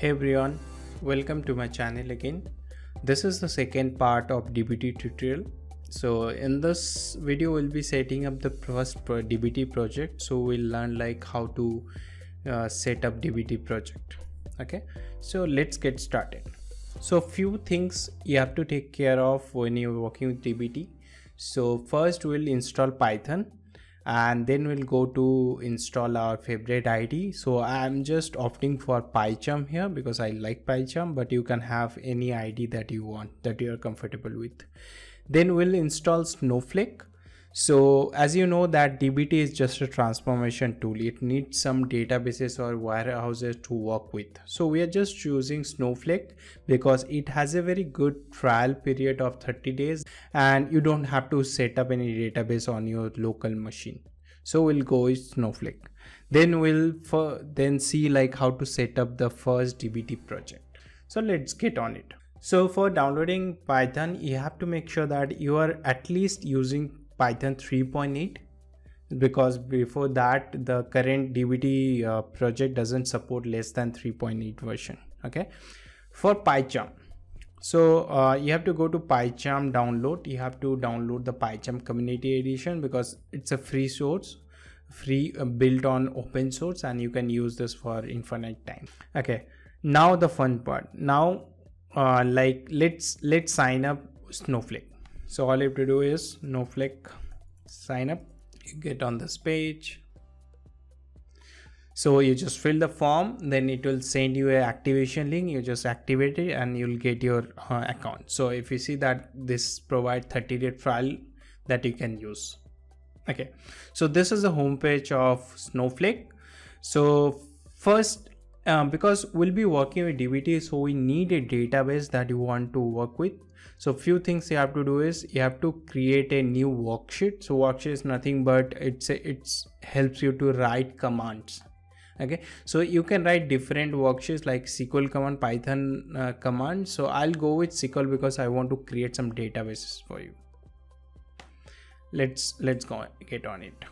Hey everyone, welcome to my channel again. This is the second part of DBT tutorial. So in this video we'll be setting up the first DBT project. So we'll learn like how to uh, set up DBT project. Okay, so let's get started. So few things you have to take care of when you're working with DBT. So first we'll install Python and then we'll go to install our favorite id So I'm just opting for PyCharm here because I like PyCharm, but you can have any id that you want that you're comfortable with. Then we'll install Snowflake. So as you know that DBT is just a transformation tool. It needs some databases or warehouses to work with. So we are just choosing Snowflake because it has a very good trial period of 30 days and you don't have to set up any database on your local machine. So we'll go with Snowflake. Then we'll then see like how to set up the first DBT project. So let's get on it. So for downloading Python, you have to make sure that you are at least using Python 3.8 because before that the current DBT uh, project doesn't support less than 3.8 version. Okay, for PyCharm. So uh, you have to go to PyCharm download. You have to download the PyCharm Community Edition because it's a free source, free uh, built on open source, and you can use this for infinite time. Okay, now the fun part. Now, uh, like let's let's sign up Snowflake so all you have to do is snowflake sign up you get on this page. So you just fill the form then it will send you a activation link. You just activate it and you'll get your uh, account. So if you see that this provide 30 day trial that you can use. Okay. So this is the home page of snowflake. So first um, because we'll be working with dbt so we need a database that you want to work with. So few things you have to do is you have to create a new worksheet. So worksheet is nothing but it's a, it's helps you to write commands. Okay? So you can write different worksheets like sql command python uh, command. So i'll go with sql because i want to create some databases for you. Let's let's go get on it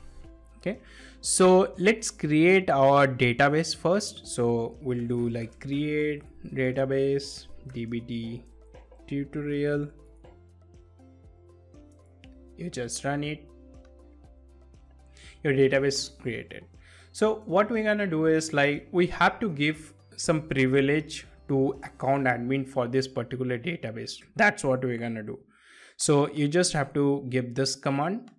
okay. So let's create our database first. So we'll do like create database dbt tutorial. You just run it. Your database created. So what we're gonna do is like we have to give some privilege to account admin for this particular database. That's what we're gonna do. So you just have to give this command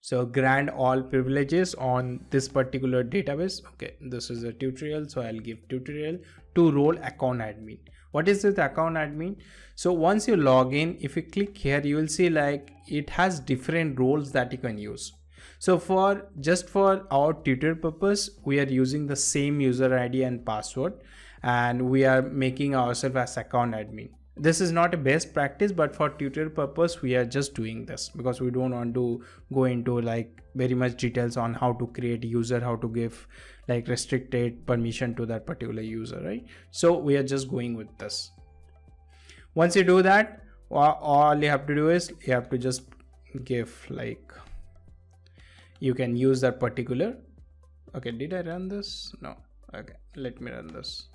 so grant all privileges on this particular database. Okay this is a tutorial so i'll give tutorial to role account admin. What is this account admin? So once you log in if you click here you will see like it has different roles that you can use. So for just for our tutorial purpose we are using the same user id and password and we are making ourselves as account admin this is not a best practice but for tutorial purpose we are just doing this because we don't want to go into like very much details on how to create user how to give like restricted permission to that particular user right? So we are just going with this. Once you do that all you have to do is you have to just give like you can use that particular. Okay did i run this? No. Okay let me run this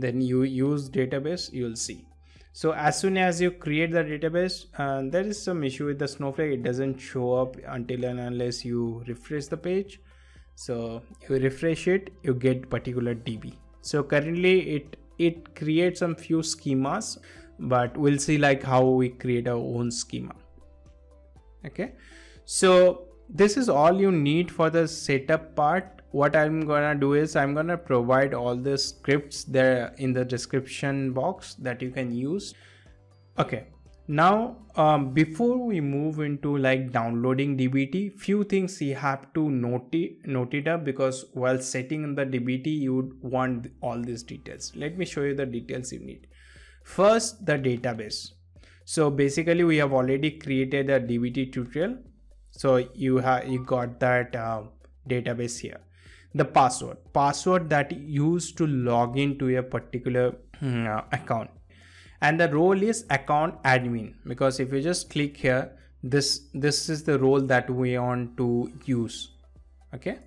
then you use database you will see. So as soon as you create the database uh, there is some issue with the snowflake. It doesn't show up until and unless you refresh the page. So you refresh it you get particular db so currently it it creates some few schemas but we'll see like how we create our own schema. Okay? So this is all you need for the setup part what I'm gonna do is I'm gonna provide all the scripts there in the description box that you can use. Okay, now um, before we move into like downloading DBT, few things you have to note it, note it up because while setting the DBT you would want all these details. Let me show you the details you need. First, the database. So basically we have already created a DBT tutorial. So you have you got that uh, database here the password. Password that used to log into a particular uh, account. And the role is account admin. Because if you just click here this this is the role that we want to use. Okay?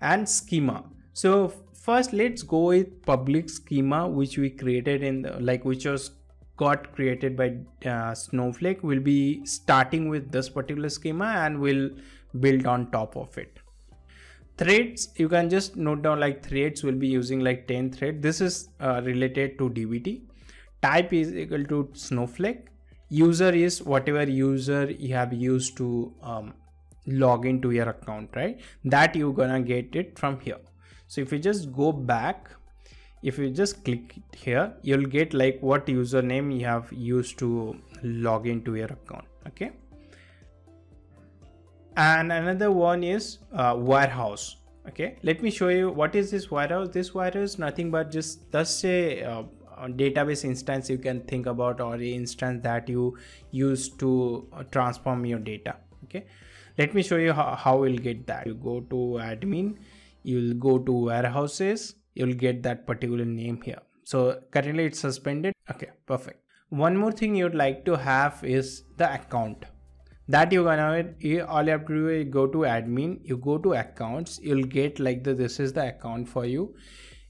And schema. So first let's go with public schema which we created in the, like which was got created by uh, snowflake. We'll be starting with this particular schema and we'll build on top of it threads you can just note down like threads will be using like 10 thread. This is uh, related to dbt type is equal to snowflake. User is whatever user you have used to um, log into your account right? That you're gonna get it from here. So if you just go back if you just click here you'll get like what username you have used to log into your account okay and another one is uh, warehouse. Okay let me show you what is this warehouse. This warehouse nothing but just just a uh, database instance you can think about or a instance that you use to uh, transform your data. Okay let me show you how, how we'll get that. You go to admin you'll go to warehouses you'll get that particular name here. So currently it's suspended. Okay perfect. One more thing you'd like to have is the account that you're gonna all you have to do is go to admin. You go to accounts. You'll get like the this is the account for you.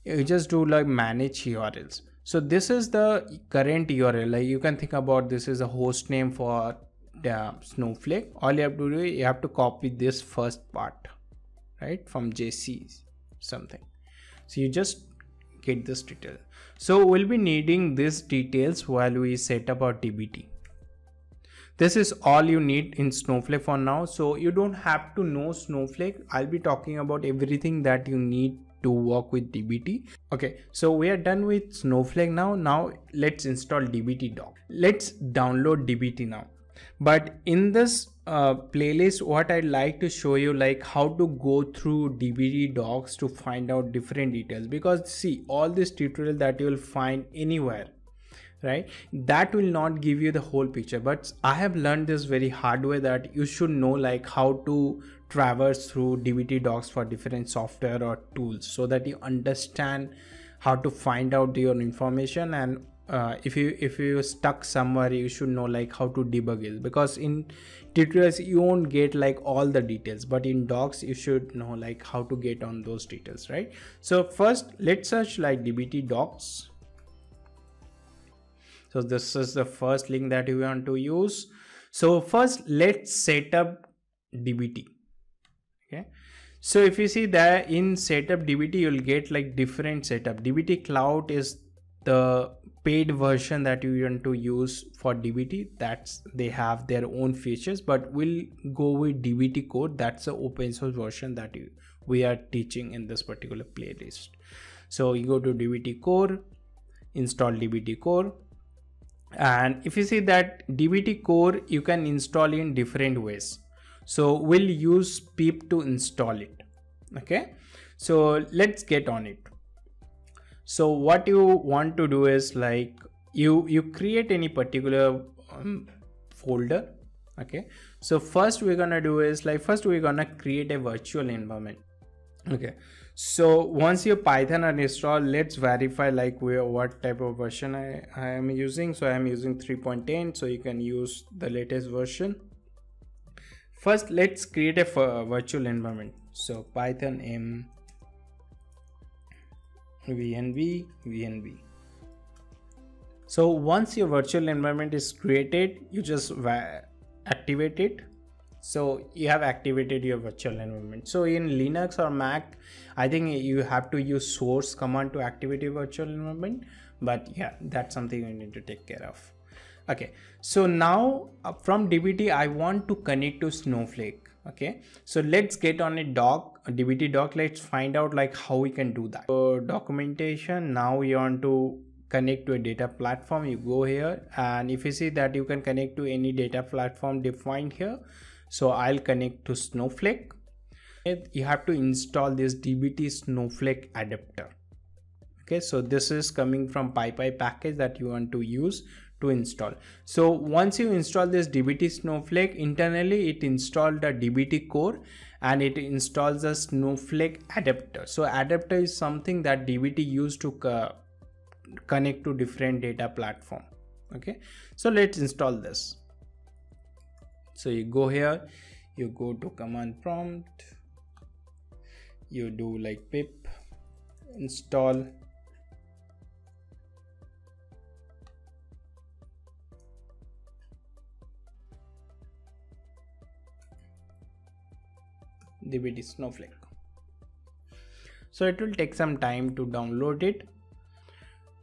You just do like manage urls so this is the current url like you can think about this is a host name for the snowflake. All you have to do you have to copy this first part right from jc something. So you just get this detail. So we'll be needing these details while we set up our dbt this is all you need in snowflake for now. So you don't have to know snowflake. I'll be talking about everything that you need to work with dbt okay so we are done with snowflake now. Now let's install dbt doc. Let's download dbt now. But in this uh, playlist what i'd like to show you like how to go through dbt docs to find out different details. Because see all this tutorial that you will find anywhere right? That will not give you the whole picture. But i have learned this very hard way that you should know like how to traverse through dbt docs for different software or tools so that you understand how to find out your information. And uh, if you if you stuck somewhere you should know like how to debug it. Because in tutorials you won't get like all the details. But in docs you should know like how to get on those details right? So first let's search like dbt docs so this is the first link that you want to use. So first let's set up dbt okay. So if you see that in setup dbt you'll get like different setup. Dbt cloud is the paid version that you want to use for dbt that's they have their own features but we'll go with dbt core that's the open source version that you, we are teaching in this particular playlist. So you go to dbt core install dbt core and if you see that dbt core you can install in different ways. So we'll use pip to install it. Okay? So let's get on it. So what you want to do is like you you create any particular um, folder. Okay? So first we're gonna do is like first we're gonna create a virtual environment okay. So once your python are installed let's verify like where what type of version I, I am using. So i am using 3.10 so you can use the latest version. First let's create a virtual environment. So python m venv venv so once your virtual environment is created you just activate it so you have activated your virtual environment. So in linux or mac i think you have to use source command to activate your virtual environment. But yeah that's something you need to take care of. Okay. So now uh, from dbt i want to connect to snowflake. Okay. So let's get on a doc a dbt doc. Let's find out like how we can do that. So documentation now you want to connect to a data platform. You go here and if you see that you can connect to any data platform defined here so i'll connect to snowflake. You have to install this dbt snowflake adapter. Okay so this is coming from PyPI package that you want to use to install. So once you install this dbt snowflake internally it installed the dbt core and it installs a snowflake adapter. So adapter is something that dbt used to connect to different data platform. Okay so let's install this so you go here you go to command prompt you do like pip install. Dbt snowflake. So it will take some time to download it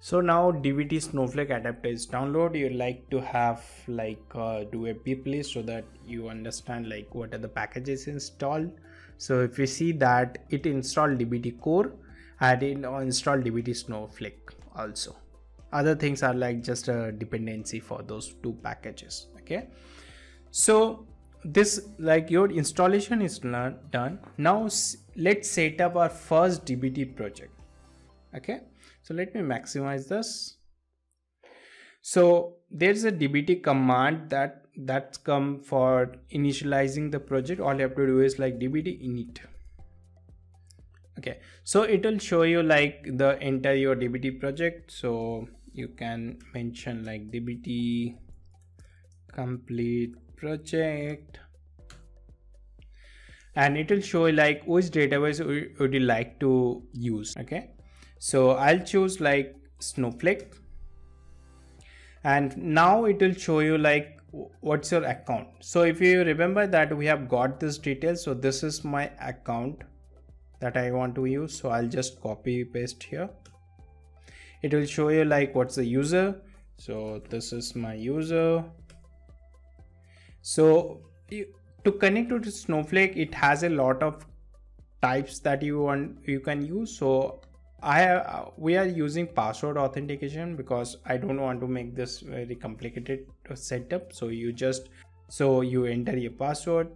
so now dbt snowflake adapter is download. You like to have like uh, do a pip list so that you understand like what are the packages installed. So if you see that it installed dbt core and it installed dbt snowflake also. Other things are like just a dependency for those two packages okay? So this like your installation is not done. Now let's set up our first dbt project okay so let me maximize this. So there's a dbt command that that's come for initializing the project. All you have to do is like dbt init. Okay. So it will show you like the enter your dbt project. So you can mention like dbt complete project. And it will show like which database would you like to use. Okay so i'll choose like snowflake. And now it will show you like what's your account. So if you remember that we have got this detail so this is my account that i want to use. So i'll just copy paste here. It will show you like what's the user. So this is my user. So to connect to snowflake it has a lot of types that you want you can use. So i uh, we are using password authentication because i don't want to make this very complicated setup. So you just so you enter your password.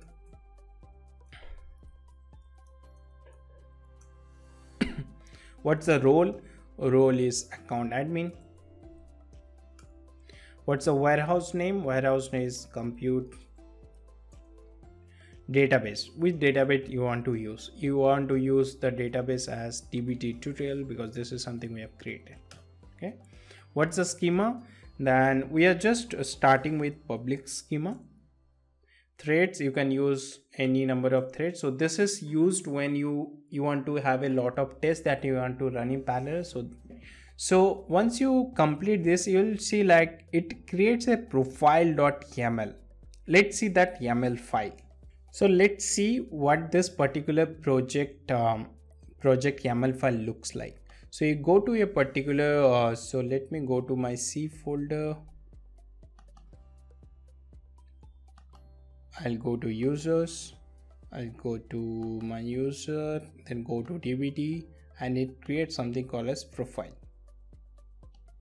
What's the role? Role is account admin. What's the warehouse name? Warehouse name is compute database. Which database you want to use? You want to use the database as dbt tutorial because this is something we have created. Okay. What's the schema? Then we are just starting with public schema. Threads you can use any number of threads. So this is used when you you want to have a lot of tests that you want to run in parallel. So so once you complete this, you'll see like it creates a profile.yaml. Let's see that YAML file. So let's see what this particular project um, project YAML file looks like. So you go to a particular, uh, so let me go to my C folder. I'll go to users. I'll go to my user, then go to dbt and it creates something called as profile.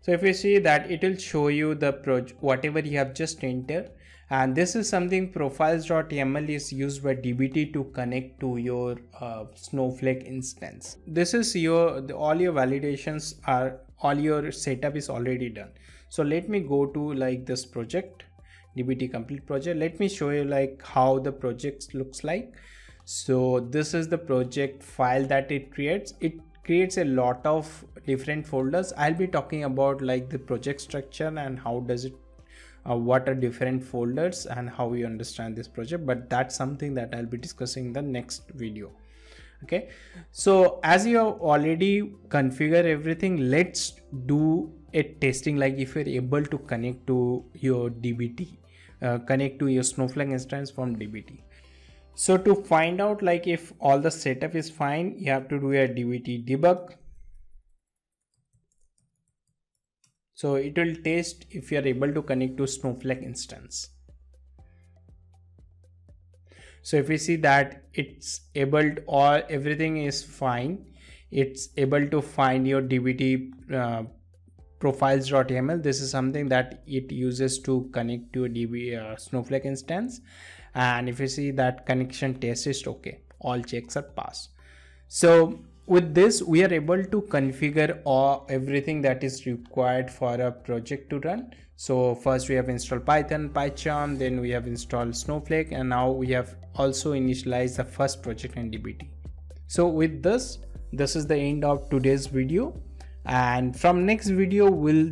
So if you see that it will show you the project, whatever you have just entered. And this is something profiles.yaml is used by DBT to connect to your uh, Snowflake instance. This is your, the, all your validations are, all your setup is already done. So let me go to like this project, DBT complete project. Let me show you like how the project looks like. So this is the project file that it creates. It creates a lot of different folders i'll be talking about like the project structure and how does it uh, what are different folders and how we understand this project but that's something that i'll be discussing in the next video. Okay? So as you have already configure everything let's do a testing like if you're able to connect to your dbt uh, connect to your snowflake instance from dbt so to find out like if all the setup is fine, you have to do a dbt debug. So it will test if you are able to connect to Snowflake instance. So if we see that it's able to, or everything is fine, it's able to find your dbt uh, profiles.yaml. This is something that it uses to connect to a db uh, Snowflake instance and if you see that connection test is okay all checks are passed so with this we are able to configure all everything that is required for a project to run. So first we have installed python pycharm then we have installed snowflake and now we have also initialized the first project in dbt so with this this is the end of today's video. And from next video we'll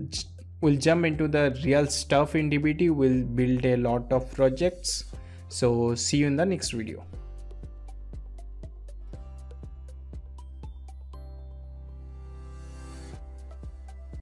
we'll jump into the real stuff in dbt we'll build a lot of projects. So see you in the next video